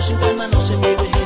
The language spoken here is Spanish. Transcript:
sin calma no se vive.